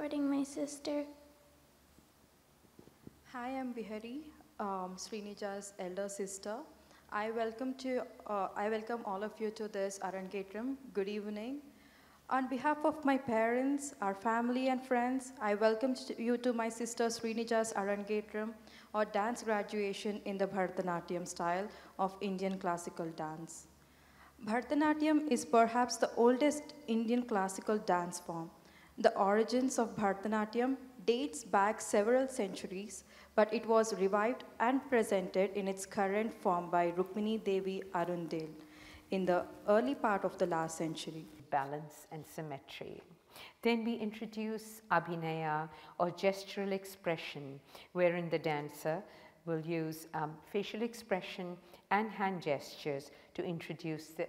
supporting my sister. Hi, I'm Vihari, um, Srinija's elder sister. I welcome to uh, I welcome all of you to this Arangetram. Good evening. On behalf of my parents, our family and friends, I welcome you to my sister Srinija's Arangetram or dance graduation in the Bharatanatyam style of Indian classical dance. Bharatanatyam is perhaps the oldest Indian classical dance form. The origins of Bharatanatyam dates back several centuries, but it was revived and presented in its current form by Rukmini Devi Arundale in the early part of the last century. balance and symmetry. Then we introduce abhinaya or gestural expression, wherein the dancer will use um, facial expression and hand gestures to introduce the.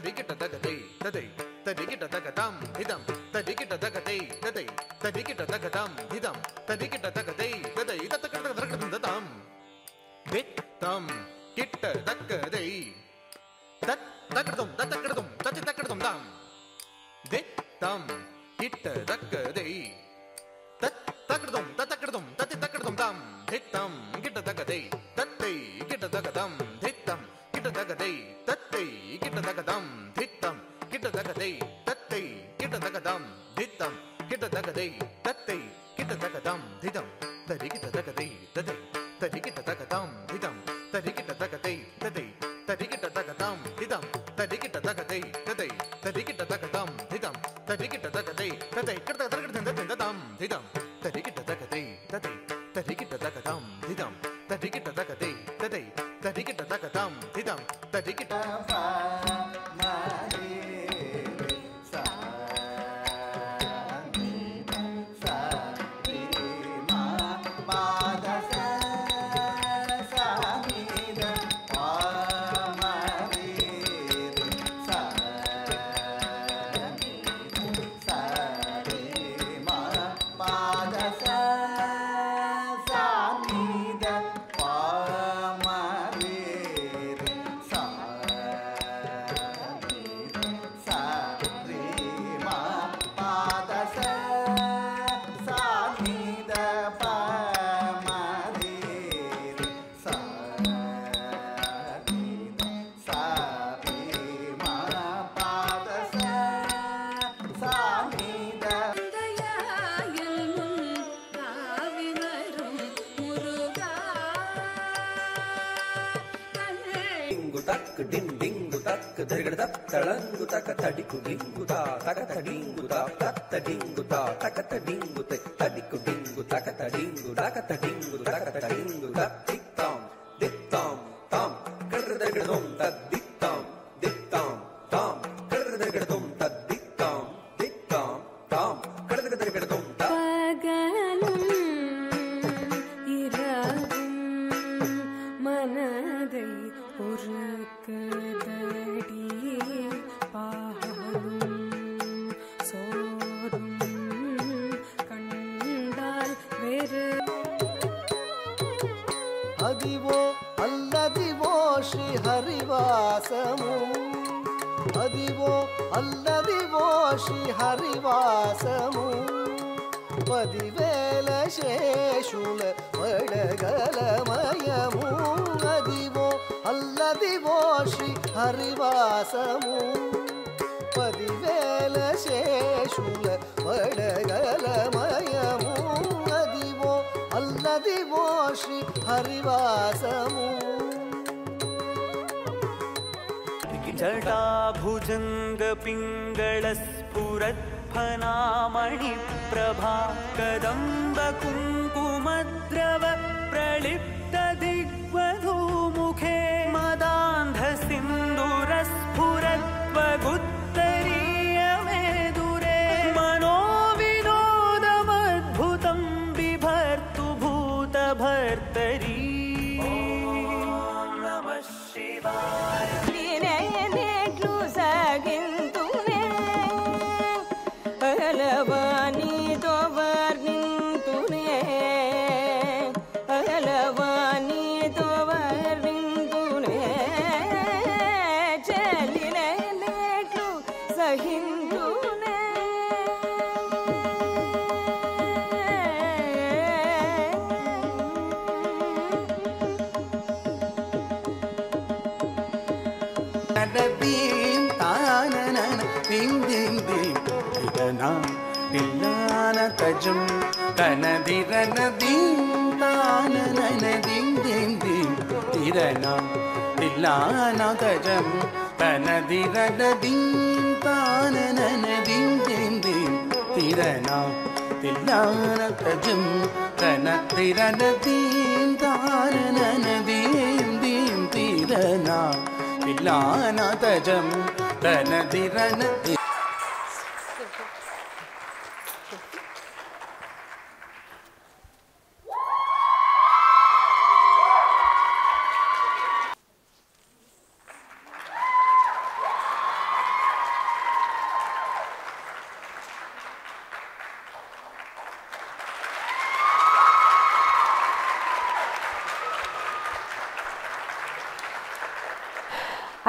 தடிகிட்ட தகதை ததை தடிகிட்ட தகதாம் இதம். தடிகிட்ட தகதை ததை தடிகிட்ட தகதாம் இதம். தடிகிட்ட தகதை ததை தத்தக்கிட்ட தகதம் தித்தம் கிட்ட தக்கதை தத் தக்கடதும் தத்தக்கிடதும் தத்தி தக்கடதும் தாம் தித்தம் கிட்ட தக்கதை தத் தக்கடதும் தத்தக்கிடதும் தத்தி தக்கடதும் தாம் தித்தம் கிட்ட தகதை தத்தை கிட்ட தகதம் தித் దగదం దిత్తం కిట్ట దగదై తత్తై కిట్ట దగదం దిత్తం కిట్ట దగదై తత్తై కిట్ట దగదం దిత్తం కిట్ట దగదై తత్తై తక్ డింగ్ డింగు తక్ దిగడ తత్తళంగు తక తడికు డింగు తా తక తడింగు తా తత్త డింగు తా తక తడింగు తే తడికు డింగు తక తడింగు తక తడింగు తక తడింగు తక్ అదివో అల్లదివో శ్రీ హరివాసము పదివేల శేషుల వడగలమయము అదివో అల్లదివో శ్రీ హరివాసము పదివేల శేషుల వడగలమయము అదివో అల్లదివో శ్రీ जटाभुजङ्गपिङ्गळस्फुरत्फनामणिप्रभा कदम्बकुङ्कुमद्रव प्रलिप्तदिग्वधूमुखे தஜம் தனதிரனதீம் தானனதீம் தீம் தீம் திரனா தில்லானா தஜம் తజం తనదిరన దీం తానన దీం దీం దీం ఇరనా ఇల్లాన తజం తనదిరన దీం తానన దీం దీం దీం తిరనా తిల్లాన తజం తన తిరన దీం తానన దీం దీం తిరనా తిల్లాన తజం తన తిరన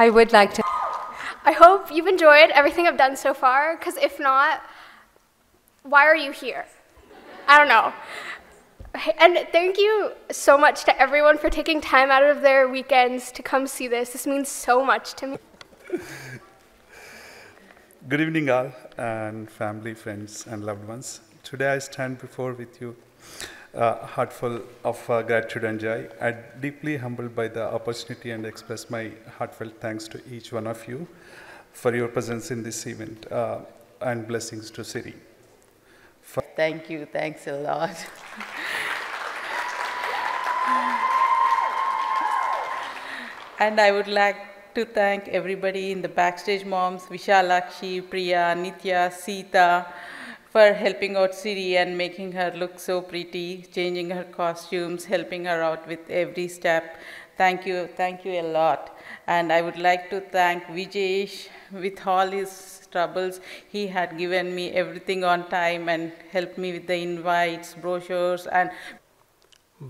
I would like to I hope you've enjoyed everything I've done so far, because if not, why are you here? I don't know. And thank you so much to everyone for taking time out of their weekends to come see this. This means so much to me. Good evening, all, and family, friends, and loved ones. Today I stand before with you, uh, heartful of uh, gratitude and joy. I'm deeply humbled by the opportunity and express my heartfelt thanks to each one of you for your presence in this event uh, and blessings to Siri. Thank you. Thanks a lot. and I would like to thank everybody in the backstage moms, Vishalakshi, Priya, Nitya, Sita, for helping out Siri and making her look so pretty, changing her costumes, helping her out with every step. Thank you, thank you a lot. And I would like to thank Vijesh with all his troubles. He had given me everything on time and helped me with the invites, brochures, and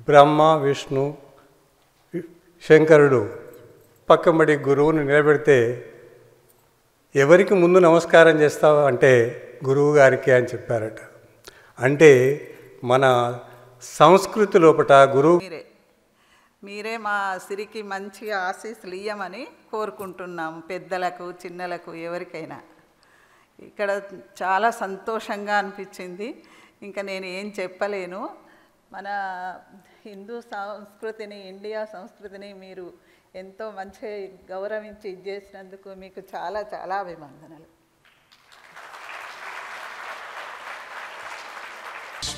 Brahma Vishnu శంకరుడు పక్కబడి గురువుని నిలబెడితే ఎవరికి ముందు నమస్కారం చేస్తావు అంటే గురువు గారికి అని చెప్పారట. అంటే మన సంస్కృతి లోపట గురువు మీరే మీరే మా సిరికి మంచిగా ఆశీస్సులు ఇయ్యమని కోరుకుంటున్నాం పెద్దలకు చిన్నలకు ఎవరికైనా. ఇక్కడ చాలా సంతోషంగా అనిపించింది. ఇంకా నేను ఏం చెప్పలేను. మన హిందూ సంస్కృతిని ఇండియా సంస్కృతిని మీరు ఎంతో మంచి గౌరవించి ఇది చేసినందుకు మీకు చాలా చాలా